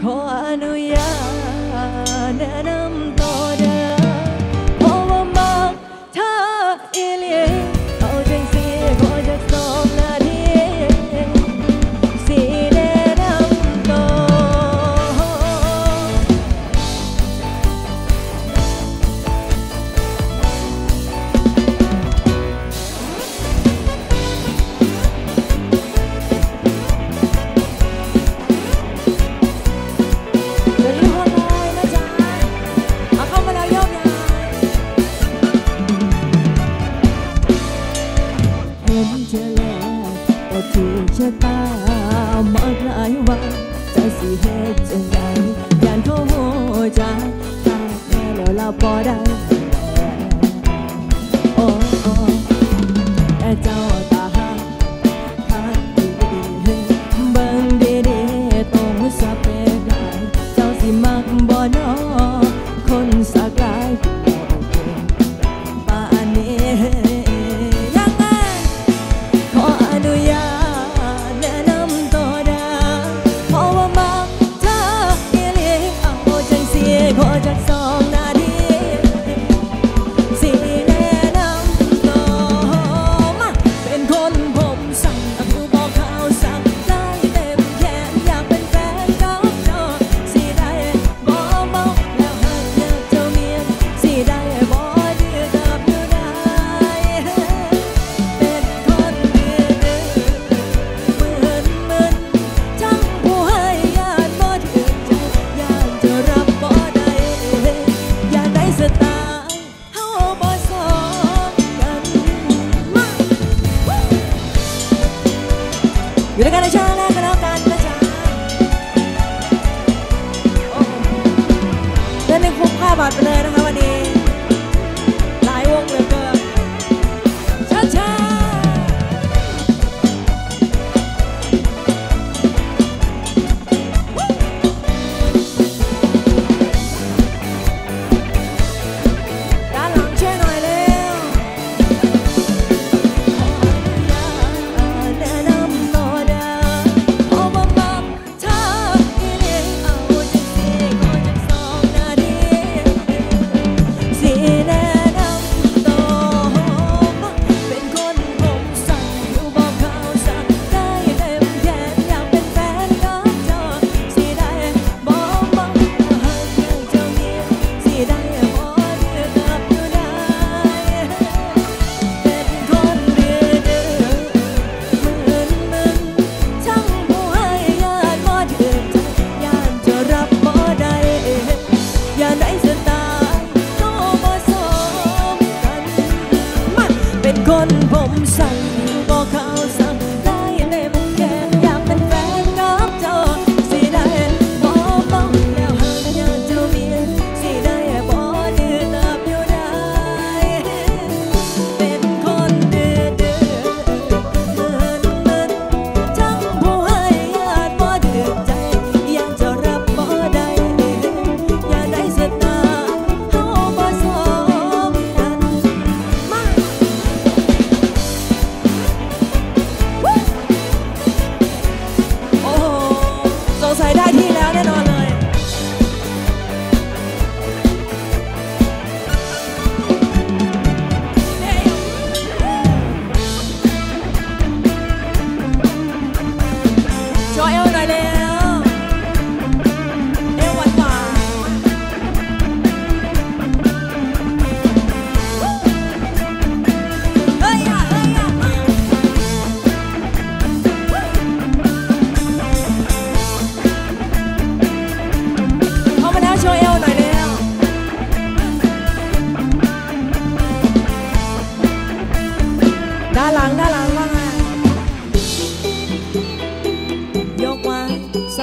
この嫌な難題 ชะตาหมดหลายวันจะสิเหตุจังไดยานโทรโหจักถ้าแค่แล้วลาบอได้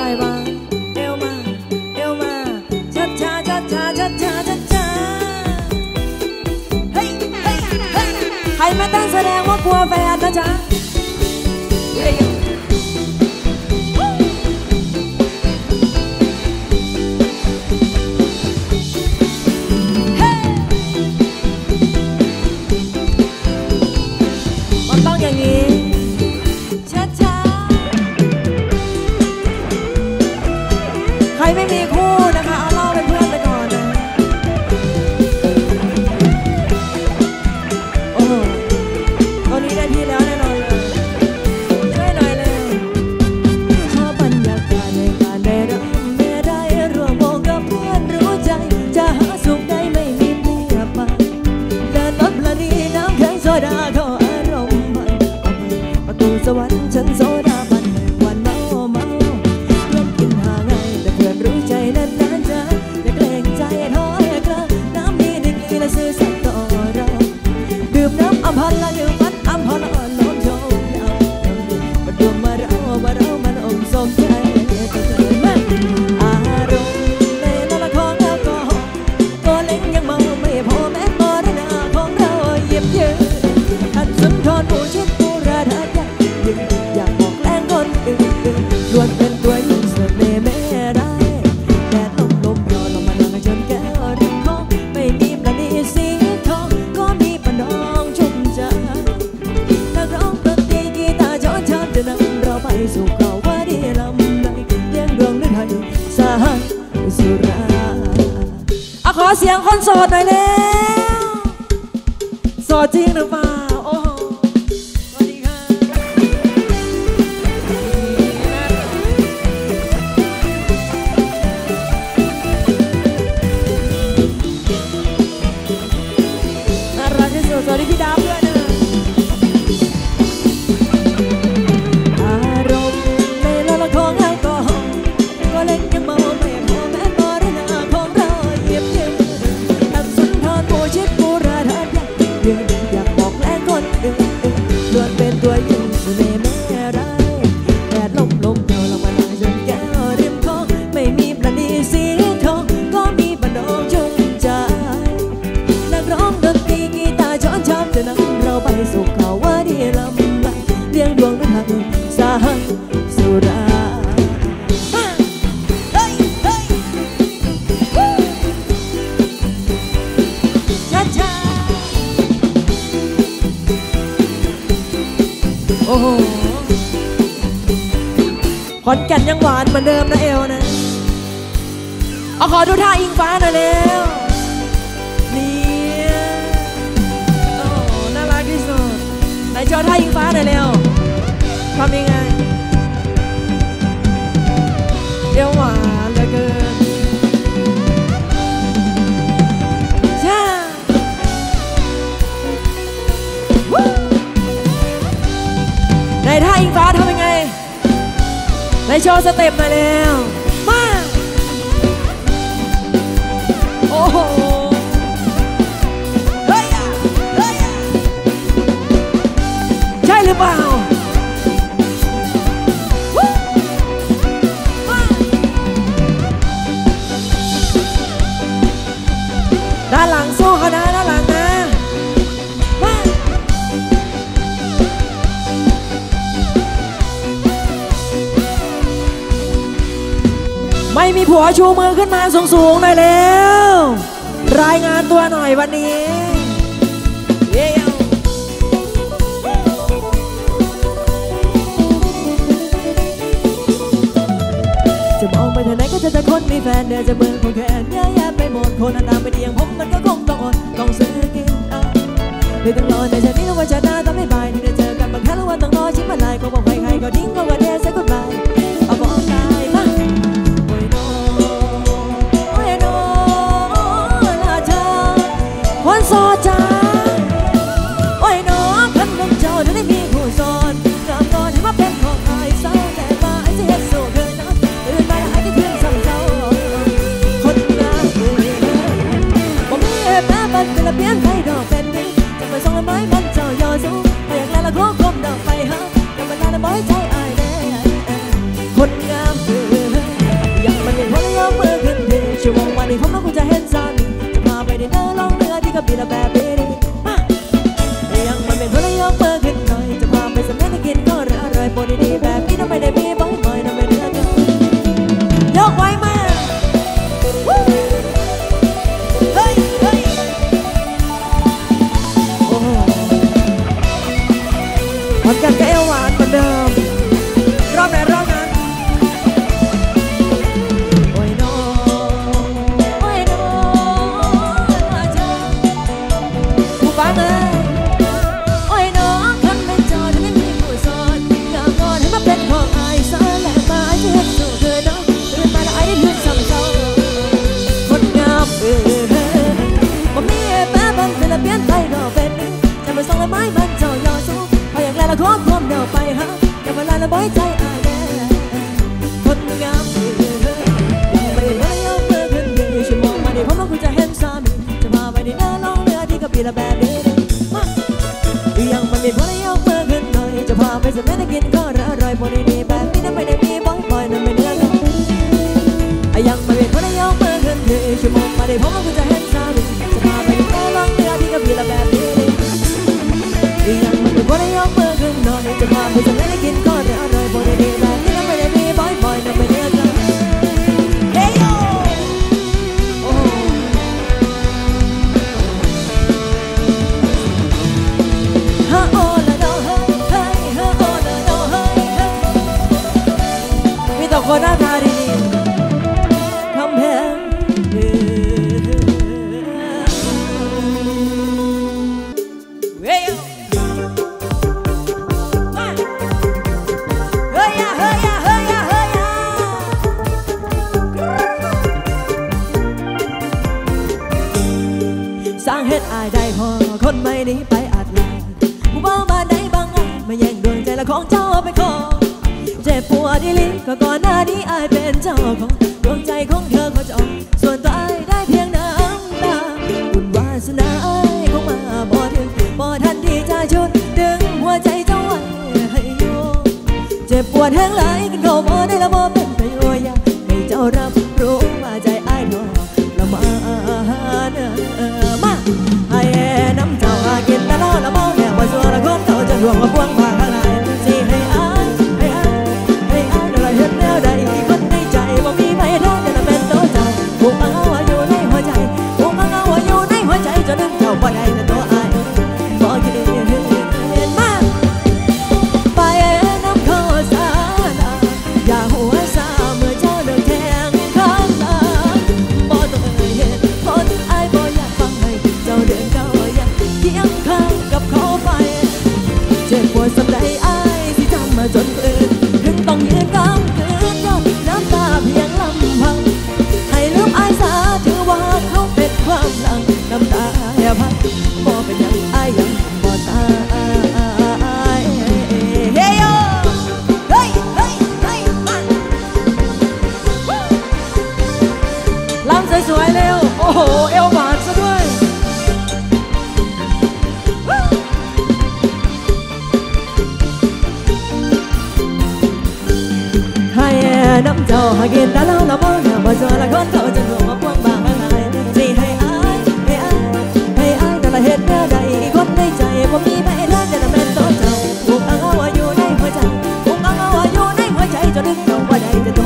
เอวมาเอวมาช้าช้าช้าช้าช้าช้าช้าเฮ้ยเฮ้ยเฮ้ยใครไมาตั้งแสดงว่ากลัวแฟนนะจ๊ะ ขอเสียงคนโสดหน่อยเร็ว อ้โหขอนแก่นยังหวานเหมือนเดิมนะเอวนะ เอาขอดูท่าอิงฟ้าหน่อยเร็วเนี่ยโอ้น่ารักที่สุดไหนโชว์ท่าอิงฟ้าหน่อยเร็วทำยังไงเดียวหวาน ฟ้าทำยังไงไหนโชว์สเต็ปมาแล้ว มีผัวชูมือขึ้นมาสูงๆหน่อยแล้ว รายงานตัวหน่อยวันนี้จะมองไปทางไหนก็จะแต่คนมีแฟนเดี๋ยวจะเบื่อคนแค่แยอะแยไปหมดคนอนามไปเดีอย่างผมมันก็คงต้องอดต้องซื้อกินเอาะเลยต้องรอในชาตินี้ว่าจะหน้าต้องไม่บาย all time. is a Dominican آقا نپرید แห้งหลายกันเขาบอได้ละบอเป็นไปโอ้ยาไม่เจ้ารับรู้มาใจอ้ายนอละมาเนอมาไอ้น้ำเจ้าอากินตะลอละมอแม่ว่าสัวละคนเขาจะดวงมาพวงมา mà ghiền đã lâu bao nhà bao giờ là con thợ chân hưởng mà quăng bà lại gì hay ai hay ai hay ai đã là hết nhớ đây chạy qua mi mẹ ra để làm em tốt chồng. Cũng ăn áo ở vô đây mới chạy cũng ăn áo ở vô đây mới chạy cho đứng đầu qua đây cho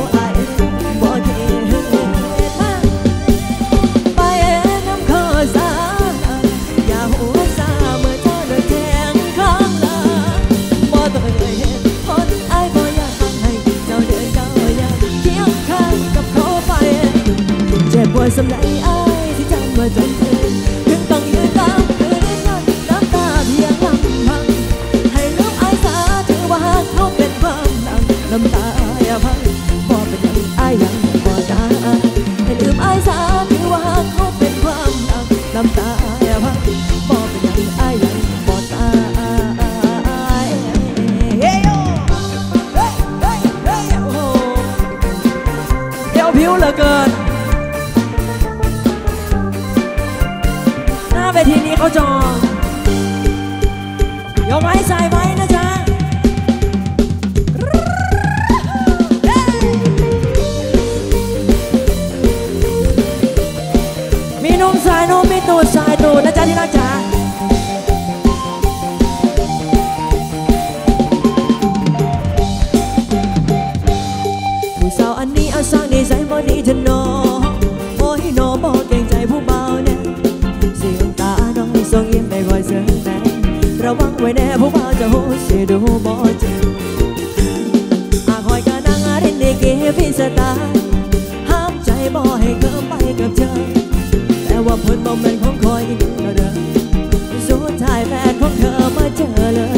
هلا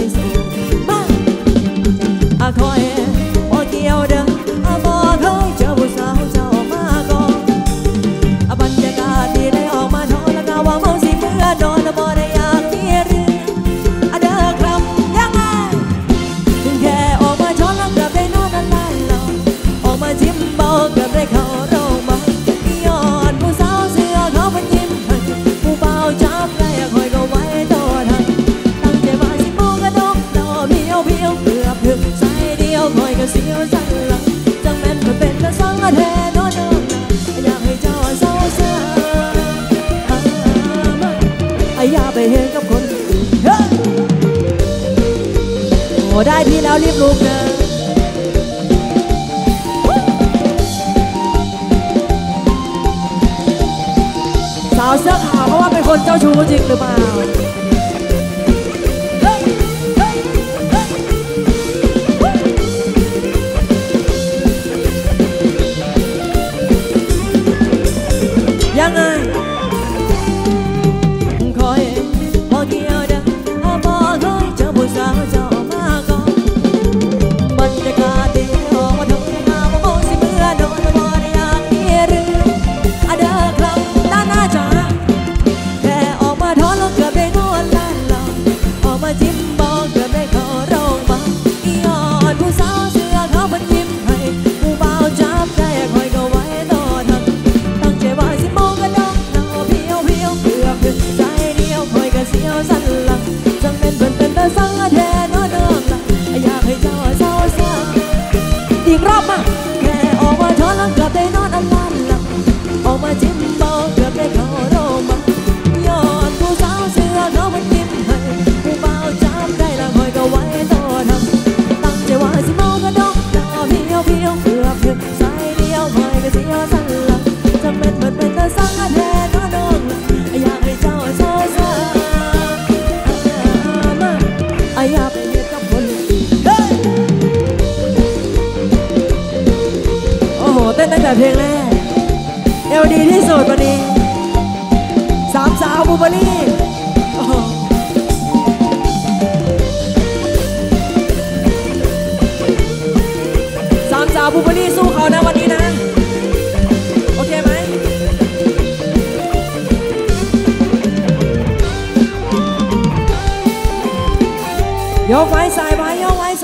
ก็สียวสังหลังจังแมนมาเป็นละสังแท้นอนนอนอยากให้เจ้าเศร้าซอาอาไปเห็นกับคนโอ้ได้พี่แล้วรีบลุกนะสาวเสื้อขาวเพราะว่าเป็นคนเจ้าชู้จริงหรือเปล่า อาาไปเฮ็ดกับคนโอ้โหเต้นตั้งแต่เพลงแรกเอวดีที่สุดวันนี้สามสาวบุเบอรี่โอ้โหสามสาวบูเบอรี่สู้เขานะวัน 要买菜吧要买